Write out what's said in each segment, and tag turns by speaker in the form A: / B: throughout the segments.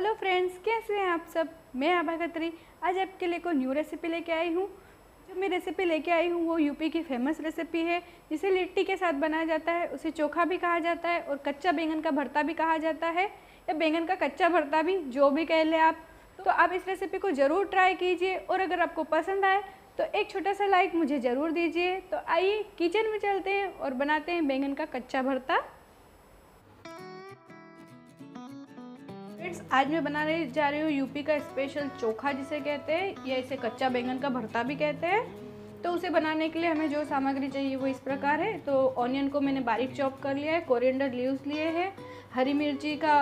A: Hello friends, कैसे हैं आप सब? मैं आभा खत्री। आज आपके लिए को न्यू रेसिपी लेके आई हूँ। जो मैं रेसिपी लेके आई हूँ, वो यूपी की फ़ेमस रेसिपी है, जिसे लिट्टी के साथ बनाया जाता है, उसे चोखा भी कहा जाता है और कच्चा बैंगन का भरता भी कहा जाता है। या बैंगन का कच्चा भरता भी, जो भी कह लें आप। तो आप इस रेसिपी को ज़रूर ट्राई कीजिए और अगर आपको पसंद आए तो एक छोटा सा लाइक मुझे ज़रूर दीजिए। तो आइए किचन में चलते हैं और बनाते हैं बैंगन का कच्चा भरता। फ्रेंड्स आज मैं बनाने जा रही हूँ यूपी का स्पेशल चोखा जिसे कहते हैं, या इसे कच्चा बैंगन का भरता भी कहते हैं। तो उसे बनाने के लिए हमें जो सामग्री चाहिए वो इस प्रकार है। तो ऑनियन को मैंने बारीक चॉप कर लिया है कोरिएंडर लीव्स लिए हैं, हरी मिर्ची का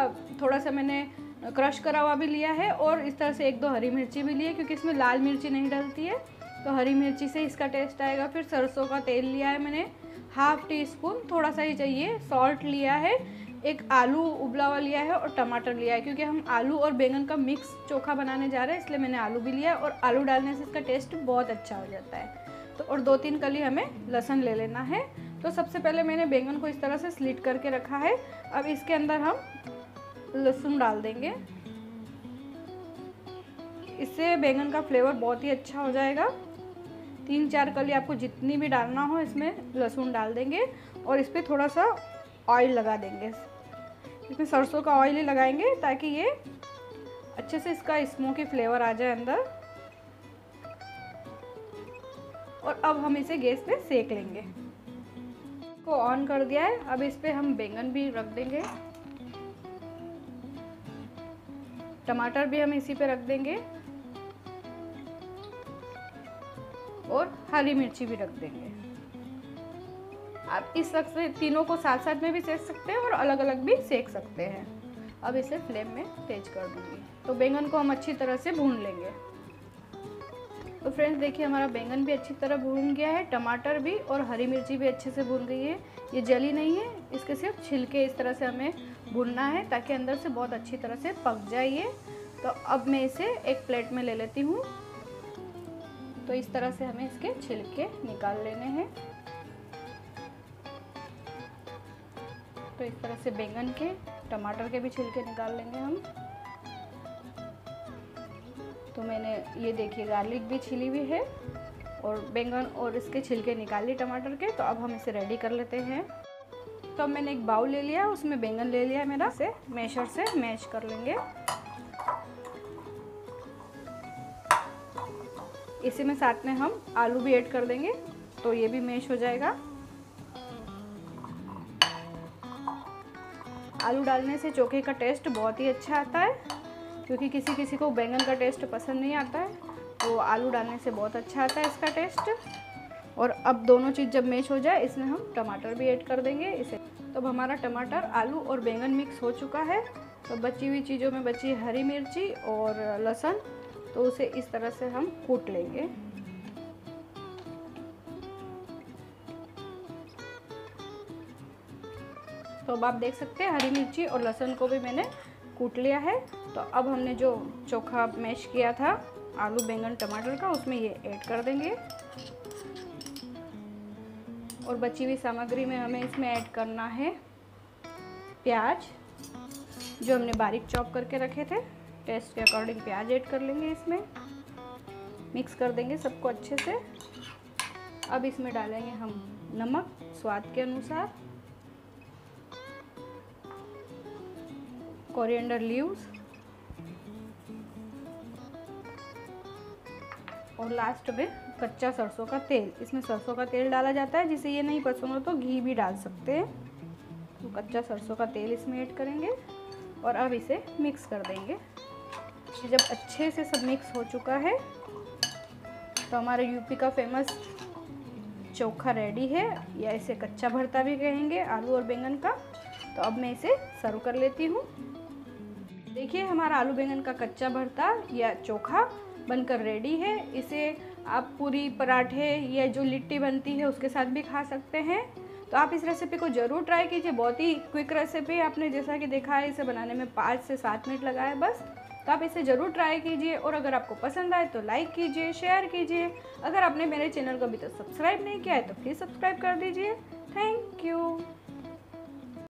A: थोड़ा सा मैंने क्रश करा हुआ भी लिया है, और इस तरह से एक दो हरी मिर्ची भी ली है, क्योंकि इसमें लाल मिर्ची नहीं डलती है। तो हरी मिर्ची से इसका टेस्ट आएगा। फिर सरसों का तेल लिया है मैंने हाफ़ टी स्पून थोड़ा सा ही चाहिए सॉल्ट लिया है। एक आलू उबला हुआ लिया है और टमाटर लिया है, क्योंकि हम आलू और बैंगन का मिक्स चोखा बनाने जा रहे हैं, इसलिए मैंने आलू भी लिया है और आलू डालने से इसका टेस्ट बहुत अच्छा हो जाता है। तो और दो तीन कली हमें लहसन ले लेना है। तो सबसे पहले मैंने बैंगन को इस तरह से स्लिट करके रखा है। अब इसके अंदर हम लहसुन डाल देंगे। इससे बैंगन का फ्लेवर बहुत ही अच्छा हो जाएगा। तीन चार कली आपको जितनी भी डालना हो, इसमें लहसुन डाल देंगे और इस पर थोड़ा सा ऑयल लगा देंगे। इसमें सरसों का ऑयल ही लगाएँगे ताकि ये अच्छे से इसका स्मोकी फ्लेवर आ जाए अंदर। और अब हम इसे गैस पे सेक लेंगे। को ऑन कर दिया है। अब इस पर हम बैंगन भी रख देंगे। टमाटर भी हम इसी पे रख देंगे। और हरी मिर्ची भी रख देंगे। आप इस तीनों को साथ साथ में भी सेक सकते हैं और अलग अलग भी सेक सकते हैं। अब इसे फ्लेम में तेज कर दूँगी। तो बैंगन को हम अच्छी तरह से भून लेंगे। तो फ्रेंड्स, देखिए हमारा बैंगन भी अच्छी तरह भून गया है, टमाटर भी और हरी मिर्ची भी अच्छे से भून गई है। ये जली नहीं है, इसके सिर्फ़ छिलके इस तरह से हमें भूनना है ताकि अंदर से बहुत अच्छी तरह से पक जाइए तो अब मैं इसे एक प्लेट में ले लेती हूँ। तो इस तरह से हमें इसके छिलके निकाल लेने हैं। तो इस तरह से बैंगन के, टमाटर के भी छिलके निकाल लेंगे हम। तो मैंने ये देखिए गार्लिक भी छिली हुई है और बैंगन और इसके छिलके निकाल लिए टमाटर के तो अब हम इसे रेडी कर लेते हैं। तो अब मैंने एक बाउल ले लिया, उसमें बैंगन ले लिया मेरा। से मैशर से मैश कर लेंगे। इसी में साथ में हम आलू भी ऐड कर देंगे तो ये भी मैश हो जाएगा। आलू डालने से चोखे का टेस्ट बहुत ही अच्छा आता है, क्योंकि किसी किसी को बैंगन का टेस्ट पसंद नहीं आता है तो आलू डालने से बहुत अच्छा आता है इसका टेस्ट। और अब दोनों चीज़ जब मैच हो जाए, इसमें हम टमाटर भी ऐड कर देंगे, इसे। तो अब हमारा टमाटर, आलू और बैंगन मिक्स हो चुका है। तो बची हुई चीज़ों में बची हरी मिर्ची और लहसुन तो उसे इस तरह से हम कूट लेंगे। तो अब आप देख सकते हैं, हरी मिर्ची और लहसुन को भी मैंने कूट लिया है। तो अब हमने जो चोखा मैश किया था, आलू, बैंगन, टमाटर का, उसमें ये ऐड कर देंगे। और बची हुई सामग्री में हमें इसमें ऐड करना है प्याज, जो हमने बारीक चॉप करके रखे थे। टेस्ट के अकॉर्डिंग प्याज ऐड कर लेंगे इसमें। मिक्स कर देंगे सबको अच्छे से। अब इसमें डालेंगे हम नमक, स्वाद के अनुसार। कोरिएंडर लीव्स और लास्ट में कच्चा सरसों का तेल। इसमें सरसों का तेल डाला जाता है, जिसे ये नहीं पसंद हो तो घी भी डाल सकते हैं। तो कच्चा सरसों का तेल इसमें ऐड करेंगे और अब इसे मिक्स कर देंगे। जब अच्छे से सब मिक्स हो चुका है तो हमारे यूपी का फ़ेमस चोखा रेडी है, या इसे कच्चा भरता भी कहेंगे, आलू और बैंगन का। तो अब मैं इसे सर्व कर लेती हूँ। देखिए, हमारा आलू बैंगन का कच्चा भरता या चोखा बनकर रेडी है। इसे आप पूरी पराठे या जो लिट्टी बनती है, उसके साथ भी खा सकते हैं। तो आप इस रेसिपी को ज़रूर ट्राई कीजिए। बहुत ही क्विक रेसिपी आपने जैसा कि देखा है, इसे बनाने में पाँच से सात मिनट लगा है बस। तो आप इसे ज़रूर ट्राई कीजिए और अगर आपको पसंद आए तो लाइक कीजिए शेयर कीजिए। अगर आपने मेरे चैनल को अभी तक तो सब्सक्राइब नहीं किया है तो प्लीज़ सब्सक्राइब कर दीजिए। Thank you